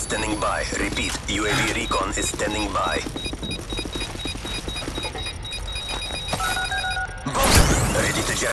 standing by. Repeat, UAV recon is standing by. Ready to jump.